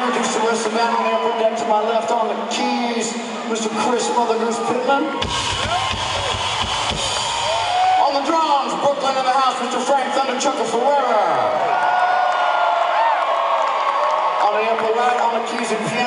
Introduce the rest of the on air production. To my left on the keys, Mr. Chris Mother Goose Pitman. On the drums, Brooklyn in the house, Mr. Frank Thunder Chucker Ferrera. On the upper right, on the keys and piano.